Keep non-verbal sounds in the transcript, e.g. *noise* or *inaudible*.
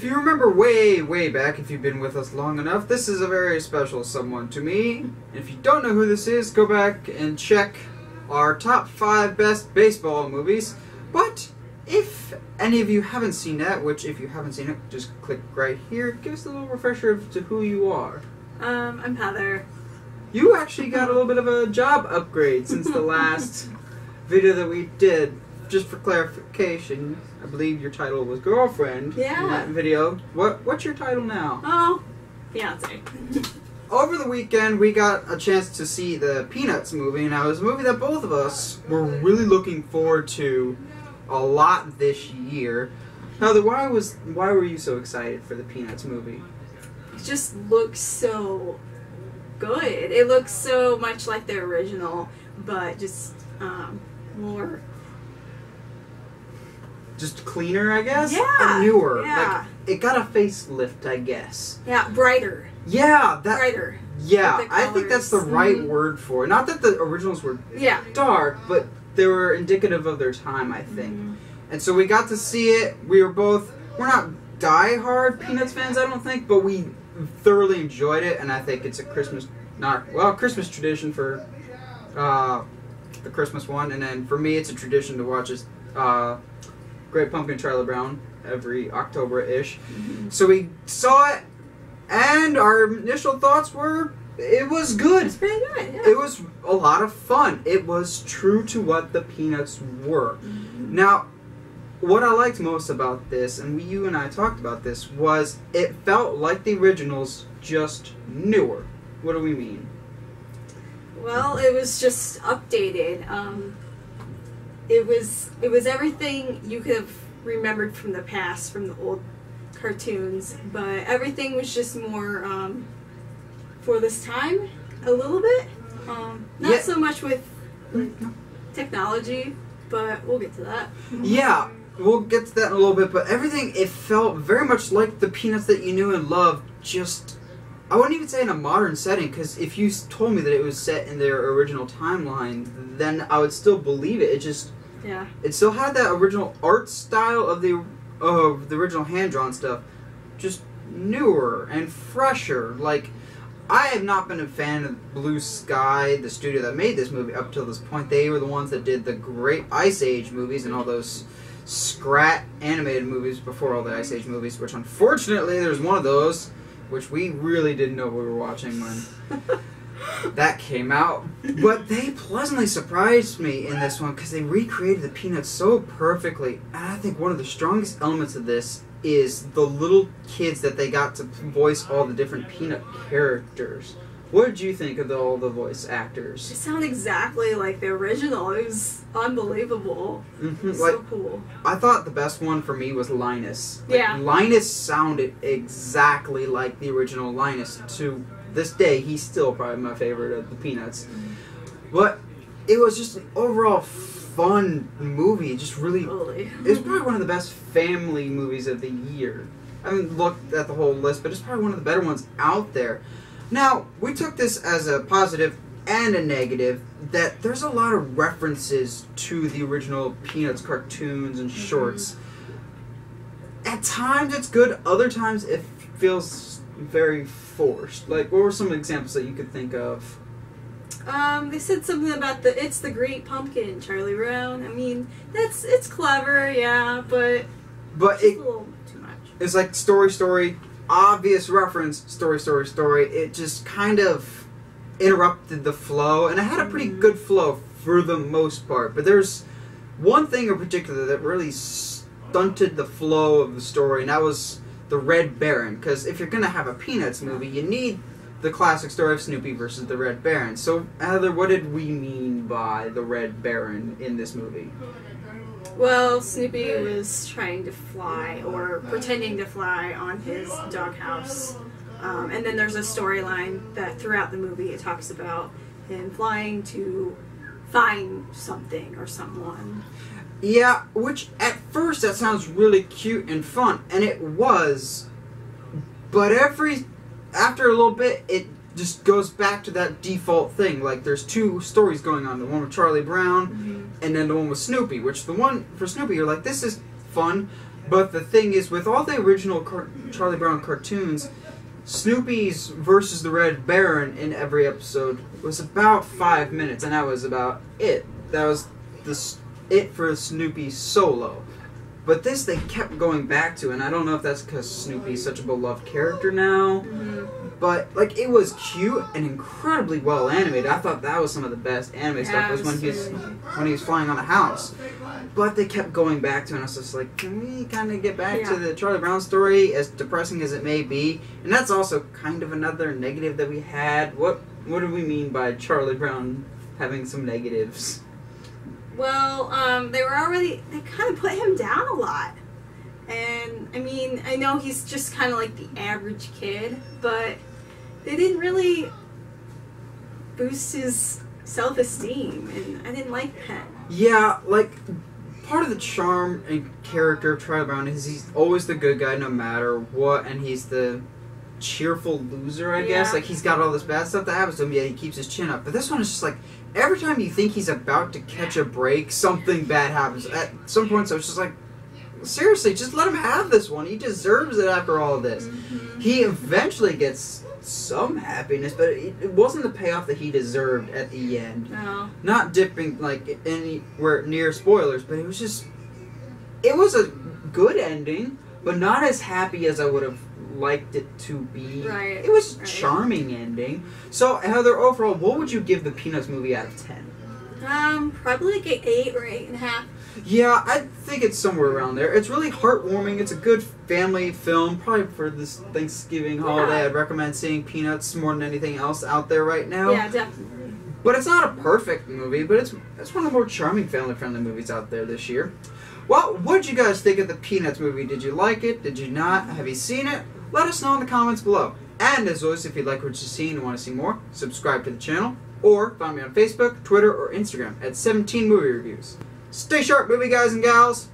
if you remember way, way back, if you've been with us long enough, this is a very special someone to me. If you don't know who this is, go back and check our top five best baseball movies. But if any of you haven't seen that, which if you haven't seen it, just click right here. Give us a little refresher of to who you are. Um, I'm Heather. You actually got a little bit of a job upgrade since the last *laughs* video that we did. Just for clarification, I believe your title was girlfriend Yeah. in that video. What what's your title now? Oh, fiance. *laughs* Over the weekend, we got a chance to see the Peanuts movie, and it was a movie that both of us were really looking forward to a lot this year. Heather, why was why were you so excited for the Peanuts movie? It just looks so good. It looks so much like the original, but just um, more. Just cleaner, I guess. Yeah, and newer. yeah. Like it got a facelift, I guess. Yeah, brighter. Yeah, that. brighter. Yeah, I think that's the right Mhm. word for it. Not that the originals were Yeah. dark, but they were indicative of their time, I think. Mhm. And so we got to see it. We were both, we're not die-hard Peanuts fans, I don't think, but we thoroughly enjoyed it, and I think it's a Christmas, not, well, Christmas tradition for uh, the Christmas one, and then for me, it's a tradition to watch this, uh, Great Pumpkin Charlie Brown every October-ish. Mhm. So we saw it, and our initial thoughts were, it was good. It's pretty good. Yeah. It was a lot of fun. It was true to what the Peanuts were. Mhm. Now, what I liked most about this, and we, you and I talked about this, was it felt like the originals, just newer. What do we mean? Well, it was just updated. Um, it was it was everything you could have remembered from the past, from the old cartoons, but everything was just more um, for this time, a little bit. Um, not Yeah. so much with like, technology, but we'll get to that. Yeah, we'll get to that in a little bit, but everything, it felt very much like the Peanuts that you knew and loved, just. I wouldn't even say in a modern setting, because if you told me that it was set in their original timeline, then I would still believe it. It just Yeah. it still had that original art style of the of the original hand drawn stuff, just newer and fresher. Like I have not been a fan of Blue Sky, the studio that made this movie up till this point. They were the ones that did the great Ice Age movies and all those scrat animated movies before all the Ice Age movies, which unfortunately there's one of those which we really didn't know we were watching when *laughs* that came out. But they pleasantly surprised me in this one because they recreated the Peanuts so perfectly. And I think one of the strongest elements of this is the little kids that they got to voice all the different Peanut characters. What did you think of the, all the voice actors? They sound exactly like the original. It was unbelievable. It hmm was Like so cool. I thought the best one for me was Linus. Like, Yeah. Linus sounded exactly like the original Linus. To this day, he's still probably my favorite of the Peanuts. But it was just an overall fun movie. Just really, it's probably one of the best family movies of the year. I haven't looked at the whole list, but it's probably one of the better ones out there. Now, we took this as a positive and a negative that there's a lot of references to the original Peanuts cartoons and mm-hmm. shorts. At times it's good, other times it feels very forced. Like, what were some examples that you could think of? Um, they said something about the it's the Great Pumpkin, Charlie Brown. I mean, that's it's clever, yeah, but But it a little too much. it's like story, story, obvious reference, story, story, story. It just kind of interrupted the flow, and it had a pretty Mhm. good flow for the most part. But there's one thing in particular that really stunted the flow of the story, and that was the Red Baron. Because if you're gonna have a Peanuts movie, you need the classic story of Snoopy versus the Red Baron. So, Heather, what did we mean by the Red Baron in this movie? Well, Snoopy was trying to fly or pretending to fly on his doghouse. Um, and then there's a storyline that throughout the movie it talks about him flying to find something or someone. Yeah, which at first that sounds really cute and fun, and it was. But every after a little bit, it just goes back to that default thing. Like there's two stories going on: the one with Charlie Brown, mm-hmm. and then the one with Snoopy. Which the one for Snoopy, you're like, this is fun, But the thing is, with all the original car- Charlie Brown cartoons, Snoopy's versus the Red Baron in every episode was about five minutes, and that was about it. That was the it for Snoopy solo. But this they kept going back to, and I don't know if that's because Snoopy's such a beloved character now. Mhm. But like it was cute and incredibly well animated. I thought that was some of the best anime stuff was when he was when he was flying on a house. But they kept going back to it and I was just like, can we kinda get back to the Charlie Brown story, as depressing as it may be? And that's also kind of another negative that we had. What what do we mean by Charlie Brown having some negatives? Well, um, they were already they kind of put him down a lot, and I mean I know he's just kind of like the average kid, but they didn't really boost his self esteem, and I didn't like that. Yeah, like part of the charm and character of Charlie Brown is he's always the good guy no matter what, and he's the cheerful loser, I guess. Like he's got all this bad stuff that happens to him, yeah, he keeps his chin up. But this one is just like every time you think he's about to catch a break, something bad happens. At some points, I was just like, seriously, just let him have this one. He deserves it after all of this. Mhm. He eventually gets some happiness, but it, it wasn't the payoff that he deserved at the end No. not dipping like anywhere near spoilers, but it was just it was a good ending, but not as happy as I would have liked it to be. Right, It was right. charming ending. So Heather, overall, what would you give the Peanuts movie out of ten? Um, probably like an eight or eight and a half. Yeah, I think it's somewhere around there. It's really heartwarming. It's a good family film. Probably for this Thanksgiving holiday, Yeah. I'd recommend seeing Peanuts more than anything else out there right now. Yeah, definitely. But it's not a perfect movie, but it's it's one of the more charming family friendly movies out there this year. Well, what did you guys think of the Peanuts movie? Did you like it? Did you not? Have you seen it? Let us know in the comments below. And as always, if you like what you've seen and want to see more, subscribe to the channel or find me on Facebook, Twitter, or Instagram at 17 Movie Reviews. Stay sharp, movie guys and gals.